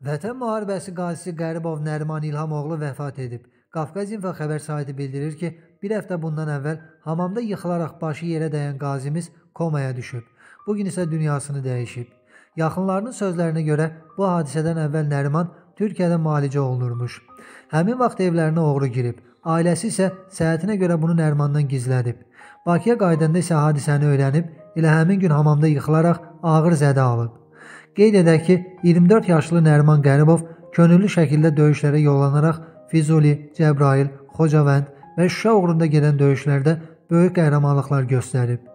Vətən müharibəsi qazisi Qəribov Nəriman İlhamoğlu vəfat edib. Qafqaz İnfo xəbər saytı bildirir ki, bir həftə bundan əvvəl hamamda yıxılaraq başı yerə dəyən qazimiz komaya düşüb. Bu gün isə dünyasını dəyişib. Yaxınlarının sözlərinə görə bu hadisədən əvvəl Nəriman Türkiyədə müalicə olunurmuş. Həmin vaxt evlərinə oğru girib. Ailəsi isə səhətinə görə bunu Nərimandan gizlədib. Bakıya qayıdanda isə hadisəni öyrənib, elə həmin gün hamamda yıxılaraq ağır zədə alıb. Qeyd edək ki, 24 yaşlı Nəriman Qəribov könüllü şəkildə döyüşlərə yollanaraq Füzuli, Cəbrayıl, Xocavənd və Şuşa uğrunda gedən döyüşlərdə böyük qəhrəmanlıqlar göstərib.